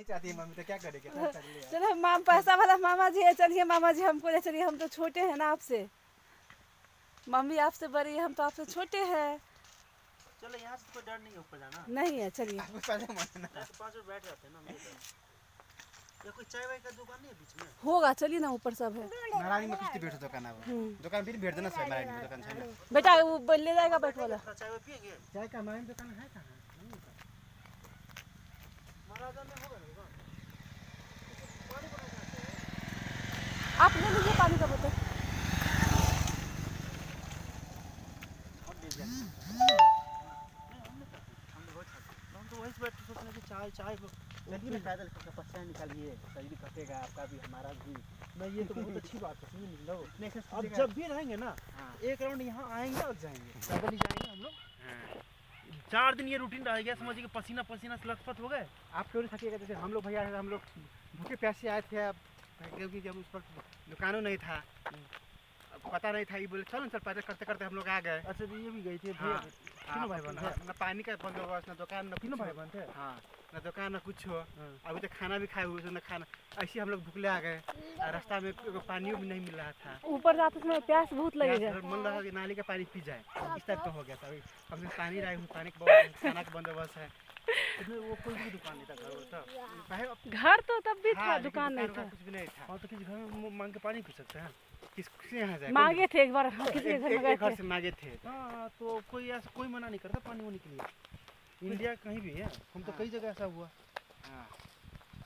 नहीं चाहती है मम्मी तो क्या करेगी? चल माम पैसा वाला मामा जी है चलिए मामा जी हमको ले चलिए हम तो छोटे हैं ना आपसे। मम्मी आपसे बड़ी है हम तो आपसे छोटे हैं। चलो यहाँ से कोई डर नहीं है ऊपर जाना। नहीं है चलिए। पाँच मिनट बैठ जाते हैं ना। ये कोई चाय वाय का दुकान नहीं है बीच में? होगा चलिए ना ऊपर सब है। नारायणी में कुछ भेट दुकान अब दुकान फिर भेट देना सर नारायणी में दुकान है बेटा वो ले जाएगा बैठ वाला। चाय पियेंगे? चाय का नारायणी दुकान है कहाँ? महाराजा में होगा ना दुकान आप ले लीजिए पानी का बोतल। हम तो बहुत खाते हम तो वहीं से बैठ के सोच रहे थे चाय चाय पैदल का निकालिए शरीर कटेगा आपका भी हमारा भी नहीं ये तो बहुत अच्छी बात है लो अब जब भी रहेंगे ना हाँ। एक राउंड यहाँ आएँगे और जाएँगे। पैदल ही जाएँगे हम लोग। चार दिन ये रूटीन रह गया समझिए पसीना पसीना से लथपथ हो गए। आप क्यों नहीं थकिएगा जैसे हम लोग भैया हम लोग भूखे प्यासे आए थे अब क्योंकि जब उस वक्त दुकानों नहीं था पता नहीं था ये बोले चलो चल पैदल करते करते हम लोग आ गए। अच्छा तो ये भी गए थे हाँ, तीनों भाई बहन हाँ, थे? न पानी का बंदोबस्त न दुकान न तीनों कुछ भाई हो। थे? हाँ न दुकान न कुछ हो। हाँ। अभी तक खाना भी खाए हुए थे न खाना ऐसे हम लोग भूखले आ गए। रास्ता में पानियो भी नहीं मिल रहा था। ऊपर जाते समय प्यास बहुत लगेगा मन लगा कि नाली का पानी पी जाए। इस टाइप का हो गया था। अभी हम पानी लाए हुए पानी का खाना का बंदोबस्त है। वो कोई भी दुकान नहीं था घर था। घर तो तब भी था हाँ, दुकान नहीं था। कुछ भी नहीं था। और तो किसी घर में मांग के पानी पी सकते हैं। मांगे थे एक बार हम किसी घर घर से मांगे थे। हाँ तो कोई ऐसा कोई मना नहीं करता पानी वानी के लिए। इंडिया कहीं भी है हम तो हाँ। कई जगह ऐसा हुआ। हाँ।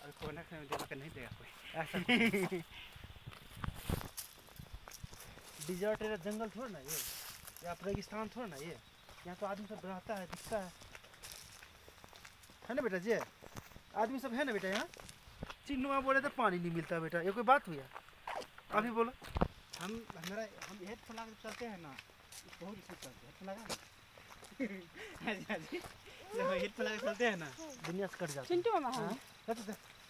और कोरोना के नहीं देगा कोई। ऐसा डिजर्ट जंगल थोड़ा ना ये? या आप रेगिस्तान थोड़ा ना ये? यहाँ तो आदमी सब रहता है दिखता है। है ना बेटा जी? आदमी सब है ना बेटा यहाँ? चिन्नुआ बोले तो पानी नहीं मिलता बेटा। ये कोई बात हुई है? अभी बोलो। हम हमारा हम हेड फैला के चलते हैं ना। बहुत स्पीड चलते हैं। लगा? हाँ जी। हाँ जी जब हेड फैला के चलते हैं ना। दुनिया से कट जाता है। चिंटू मामा हाँ? तो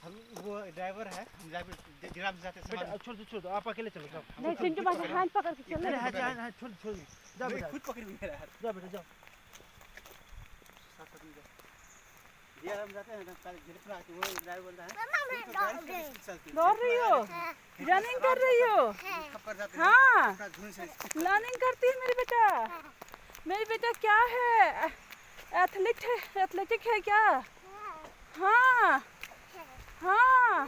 हम वो ड्राइवर है। हम ड्राइवर जिराफ जाते हैं बेटा छोड़ दो छोड़ दो। आप अकेले चलो जाओ। नहीं चिंटू मामा हाथ पकड़ के चल। अरे हाँ हाँ हाँ छोड़ छोड़ दो। जाओ बेटा। खुद पकड़ में रहा जाओ बेटा जाओ साथ साथ में जाओ हम जाते हैं वो ड्राइवर है "तुम तो है।" दौड़ रही हो? रनिंग कर रही हो? हैं। हाँ। रनिंग करती है मेरी बेटा। मेरी बेटा क्या है? एथलीट है एथलेटिक है क्या? हाँ। हाँ।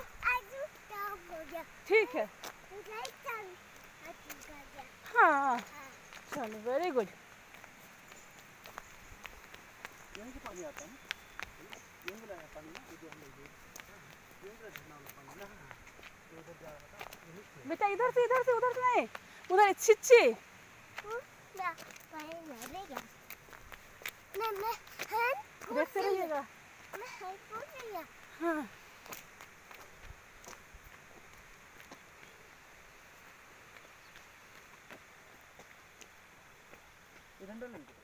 ठीक है। हाँ। चलो वेरी गुड यहीं से पानी आता है बेटा इधर से इधर से उधर से नहीं उधर छिच्छी देखते रहिएगा। हाँ। ये डंडा ले लो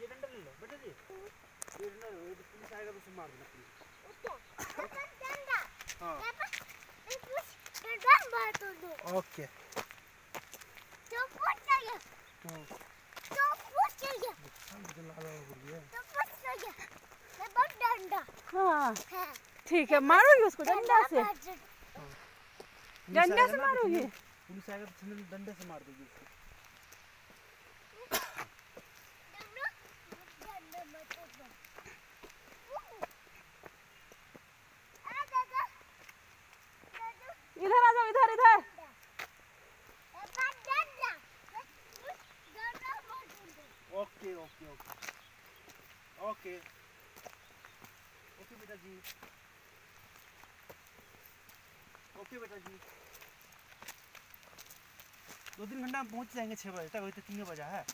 ये डंडा ले लो बेटा जी ये डंडा लो ये तो तो उसे मार देना पुलिस हाँ ओके। हाँ ठीक है मारोगी उसको डंडा से? डंडा से मारोगी? पुलिस आएगा तो डंडे- डंडे से मार देगी उसको। इधर इधर। इधर okay okay okay okay okay बेटा जी ओके बेटा जी दो तीन घंटा में पहुँच जाएँगे छः बजे तक अभी तो तीन बजा है।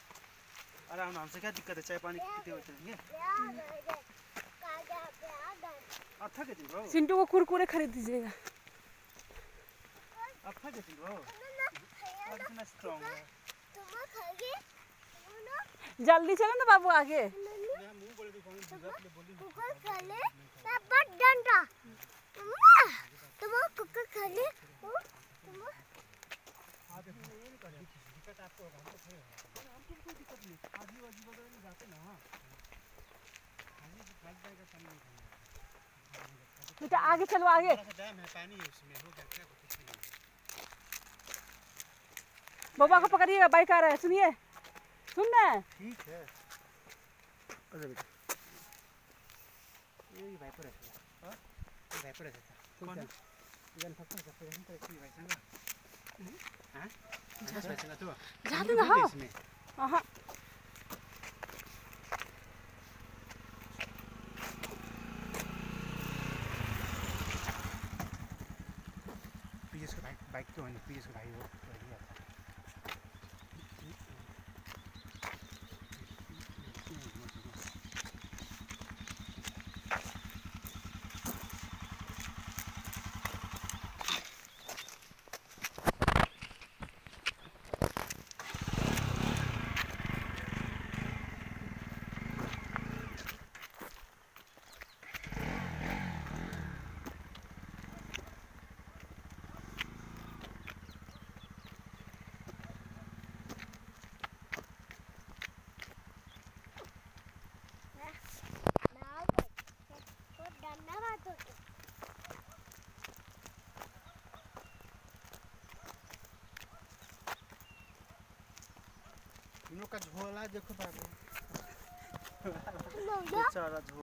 आराम आराम से। क्या दिक्कत है? चाय पानी पीते हुए चलेंगे थक चिंटू को कुरकुरे खरीद दीजिएगा आप थक गए थे ब्रो आप इतना स्ट्रॉन्ग है जल्दी चलो ना बाबू आगे। बेटा आगे चलो आगे। डैम है पानी है उसमें हो गया क्या कुछ नहीं बबुआ को पकड़िए बाइक आ रहा है सुनिए। सुन ना। ठीक है। अरे बेटा। ये भाइपर है हाँ? ये है कौन है जन। की भाई संगा हाँ? बस संगा तो। जाते ना हाँ। हाँ। पीएस का बाइक बाइक तो है पीएस का भाई वो। का झोला देखो बाबू। बेचारा झोला।